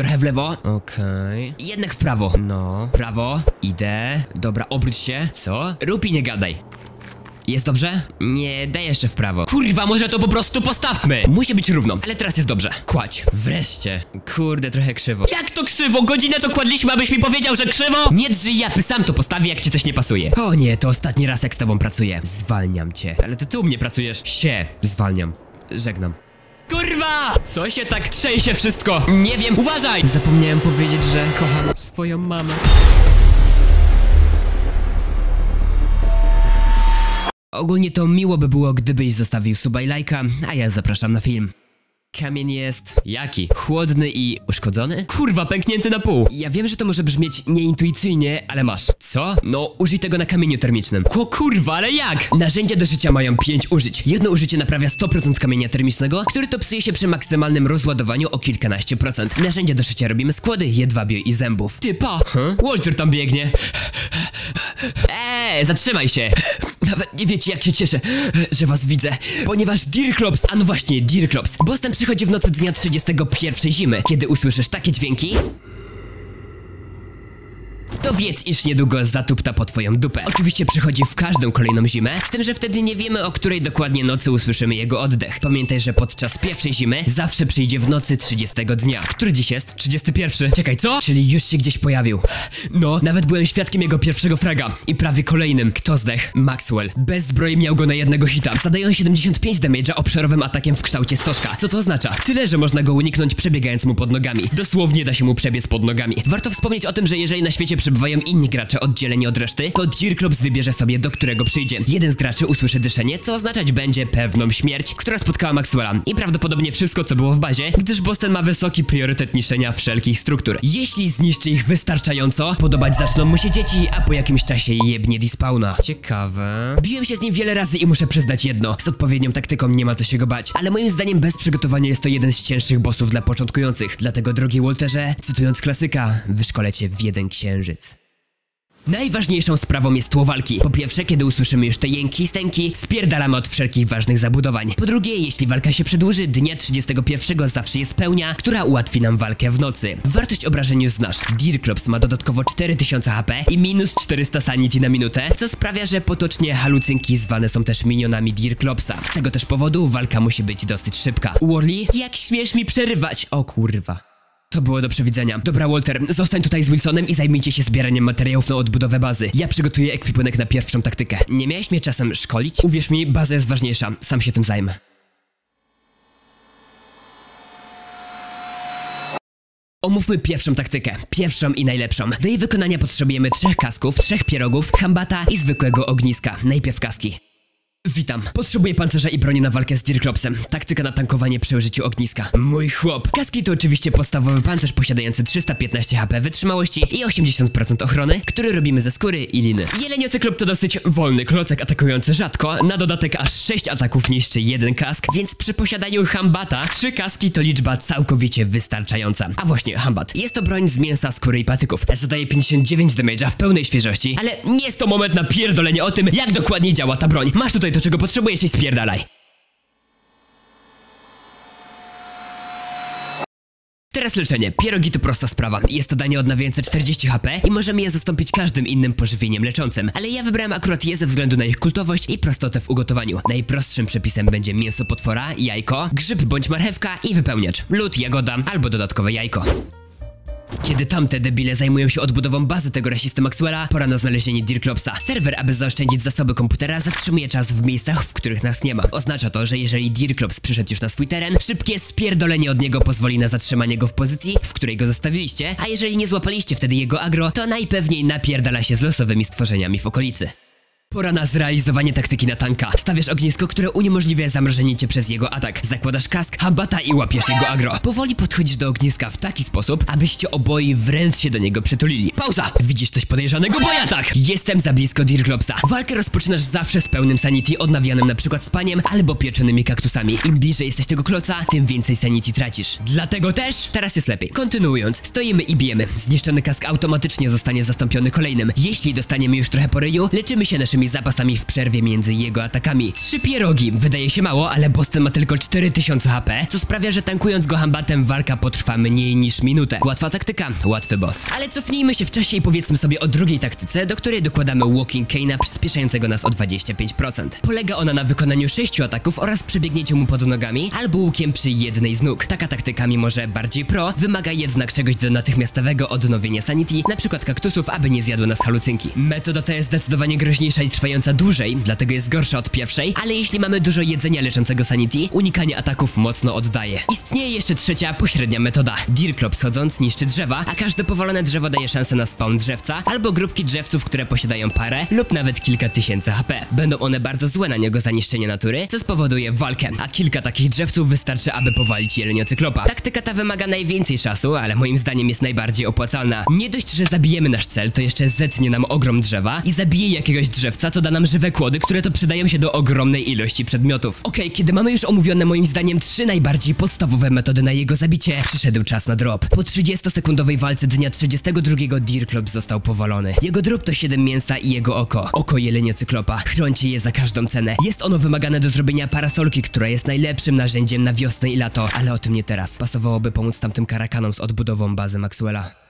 Trochę w lewo. Okej. Jednak w prawo. No. Prawo. Idę. Dobra, obróć się. Co? Rób i nie gadaj. Jest dobrze? Nie, daj jeszcze w prawo. Kurwa, może to po prostu postawmy! Musi być równo, ale teraz jest dobrze. Kładź. Wreszcie. Kurde, trochę krzywo. Jak to krzywo? Godzinę to kładliśmy, abyś mi powiedział, że krzywo? Nie drzyj japy, sam to postawię, jak ci coś nie pasuje. O nie, to ostatni raz, jak z tobą pracuję. Zwalniam cię. Ale to ty u mnie pracujesz. Się. Zwalniam. Żegnam. Co się tak trzęsie wszystko? Nie wiem, uważaj! Zapomniałem powiedzieć, że kocham swoją mamę. Ogólnie to miło by było, gdybyś zostawił suba i lajka, a ja zapraszam na film. Kamień jest... Jaki? Chłodny i uszkodzony? Kurwa, pęknięty na pół. Ja wiem, że to może brzmieć nieintuicyjnie, ale masz. Co? No, użyj tego na kamieniu termicznym. O kurwa, ale jak? Narzędzia do życia mają 5 użyć. Jedno użycie naprawia 100% kamienia termicznego, który to psuje się przy maksymalnym rozładowaniu o kilkanaście procent. Narzędzia do szycia robimy składy jedwabiu i zębów. Typa! Huh? Walter tam biegnie. Eee, zatrzymaj się! Nawet nie wiecie jak się cieszę, że was widzę, ponieważ Dirklops, a no właśnie Dirklops, Boston przychodzi w nocy dnia 31 zimy. Kiedy usłyszysz takie dźwięki, to wiedz, iż niedługo zatupta po twoją dupę. Oczywiście przychodzi w każdą kolejną zimę, z tym, że wtedy nie wiemy, o której dokładnie nocy usłyszymy jego oddech. Pamiętaj, że podczas pierwszej zimy zawsze przyjdzie w nocy 30 dnia. Który dziś jest? 31. Czekaj, co? Czyli już się gdzieś pojawił. No, nawet byłem świadkiem jego pierwszego fraga. I prawie kolejnym. Kto zdech? Maxwell. Bez zbroi miał go na jednego hita. Zadają 75 damage'a obszarowym atakiem w kształcie stożka. Co to oznacza? Tyle, że można go uniknąć przebiegając mu pod nogami. Dosłownie da się mu przebiec pod nogami. Warto wspomnieć o tym, że jeżeli na świecie przybywają inni gracze oddzieleni od reszty, to Dirklops wybierze sobie, do którego przyjdzie. Jeden z graczy usłyszy dyszenie, co oznaczać będzie pewną śmierć, która spotkała Maxwella. I prawdopodobnie wszystko, co było w bazie, gdyż Boston ma wysoki priorytet niszczenia wszelkich struktur. Jeśli zniszczy ich wystarczająco, podobać zaczną mu się dzieci, a po jakimś czasie jebnie despawna. Ciekawe. Biłem się z nim wiele razy i muszę przyznać jedno. Z odpowiednią taktyką nie ma co się go bać. Ale moim zdaniem bez przygotowania jest to jeden z cięższych bossów dla początkujących. Dlatego, drogi Walterze, cytując klasyka, wyszkolę cię w jeden księżyc. Najważniejszą sprawą jest tło walki. Po pierwsze, kiedy usłyszymy już te jęki, stęki, spierdalamy od wszelkich ważnych zabudowań. Po drugie, jeśli walka się przedłuży, dnia 31 zawsze jest pełnia, która ułatwi nam walkę w nocy. Wartość obrażeń już znasz. Dirklops ma dodatkowo 4000 HP i minus 400 sanity na minutę, co sprawia, że potocznie halucynki zwane są też minionami Dirklopsa. Z tego też powodu walka musi być dosyć szybka. Warley, jak śmiesz mi przerywać? O kurwa. To było do przewidzenia. Dobra, Walter, zostań tutaj z Wilsonem i zajmijcie się zbieraniem materiałów na odbudowę bazy. Ja przygotuję ekwipunek na pierwszą taktykę. Nie miałeś mnie czasem szkolić? Uwierz mi, baza jest ważniejsza. Sam się tym zajmę. Omówmy pierwszą taktykę, pierwszą i najlepszą. Do jej wykonania potrzebujemy trzech kasków, trzech pierogów, hambata i zwykłego ogniska. Najpierw kaski. Witam. Potrzebuję pancerza i broni na walkę z Dirklopsem. Taktyka na tankowanie przy użyciu ogniska. Mój chłop. Kaski to oczywiście podstawowy pancerz posiadający 315 HP wytrzymałości i 80% ochrony, który robimy ze skóry i liny. Jeleniocyklop to dosyć wolny klocek atakujący rzadko, na dodatek aż 6 ataków niszczy jeden kask, więc przy posiadaniu hambata 3 kaski to liczba całkowicie wystarczająca. A właśnie, hambat. Jest to broń z mięsa, skóry i patyków. Zadaje 59 damage'a w pełnej świeżości, ale nie jest to moment na pierdolenie o tym, jak dokładnie działa ta broń. Masz tutaj to, czego potrzebujesz i spierdalaj. Teraz leczenie. Pierogi to prosta sprawa. Jest to danie odnawiające 40 HP i możemy je zastąpić każdym innym pożywieniem leczącym. Ale ja wybrałem akurat je ze względu na ich kultowość i prostotę w ugotowaniu. Najprostszym przepisem będzie mięso potwora, jajko, grzyb bądź marchewka i wypełniacz. Lód, jagoda albo dodatkowe jajko. Kiedy tamte debile zajmują się odbudową bazy tego rasisty Maxwella, pora na znalezienie Dirklopsa. Serwer, aby zaoszczędzić zasoby komputera, zatrzymuje czas w miejscach, w których nas nie ma. Oznacza to, że jeżeli Dirklops przyszedł już na swój teren, szybkie spierdolenie od niego pozwoli na zatrzymanie go w pozycji, w której go zostawiliście, a jeżeli nie złapaliście wtedy jego agro, to najpewniej napierdala się z losowymi stworzeniami w okolicy. Pora na zrealizowanie taktyki na tanka. Stawiasz ognisko, które uniemożliwia zamrożenie cię przez jego atak. Zakładasz kask, hambata i łapiesz jego agro. Powoli podchodzisz do ogniska w taki sposób, abyście oboje wręcz się do niego przytulili. Pauza! Widzisz coś podejrzanego? Bo ja tak! Jestem za blisko Dirklopsa. Walkę rozpoczynasz zawsze z pełnym sanity, odnawianym na przykład spaniem albo pieczonymi kaktusami. Im bliżej jesteś tego kloca, tym więcej sanity tracisz. Dlatego też teraz jest lepiej. Kontynuując, stoimy i bijemy. Zniszczony kask automatycznie zostanie zastąpiony kolejnym. Jeśli dostaniemy już trochę po ryju, leczymy się naszymi zapasami w przerwie między jego atakami. Trzy pierogi, wydaje się mało, ale Boston ma tylko 4000 HP, co sprawia, że tankując go hambatem walka potrwa mniej niż minutę. Łatwa taktyka, łatwy boss. Ale cofnijmy się w czasie i powiedzmy sobie o drugiej taktyce, do której dokładamy Walking Kane'a przyspieszającego nas o 25%. Polega ona na wykonaniu 6 ataków oraz przebiegnięciu mu pod nogami albo łukiem przy jednej z nóg. Taka taktyka, mimo że bardziej pro, wymaga jednak czegoś do natychmiastowego odnowienia sanity, na przykład kaktusów, aby nie zjadły nas halucynki. Metoda ta jest zdecydowanie groźniejsza trwająca dłużej, dlatego jest gorsza od pierwszej, ale jeśli mamy dużo jedzenia leczącego sanity, unikanie ataków mocno oddaje. Istnieje jeszcze trzecia, pośrednia metoda. Deerclop schodząc niszczy drzewa, a każde powalone drzewo daje szansę na spawn drzewca, albo grupki drzewców, które posiadają parę lub nawet kilka tysięcy HP. Będą one bardzo złe na niego za niszczenie natury, co spowoduje walkę, a kilka takich drzewców wystarczy, aby powalić jeleniocyklopa. Taktyka ta wymaga najwięcej czasu, ale moim zdaniem jest najbardziej opłacalna. Nie dość, że zabijemy nasz cel, to jeszcze zetnie nam ogrom drzewa i zabije jakiegoś drzewca, co da nam żywe kłody, które to przydają się do ogromnej ilości przedmiotów. Okej, kiedy mamy już omówione moim zdaniem trzy najbardziej podstawowe metody na jego zabicie, przyszedł czas na drop. Po 30-sekundowej walce dnia 32 Deerclop został powalony. Jego drop to 7 mięsa i jego oko. Oko jeleniocyklopa. Chroncie je za każdą cenę. Jest ono wymagane do zrobienia parasolki, która jest najlepszym narzędziem na wiosnę i lato, ale o tym nie teraz. Pasowałoby pomóc tamtym karakanom z odbudową bazy Maxwella.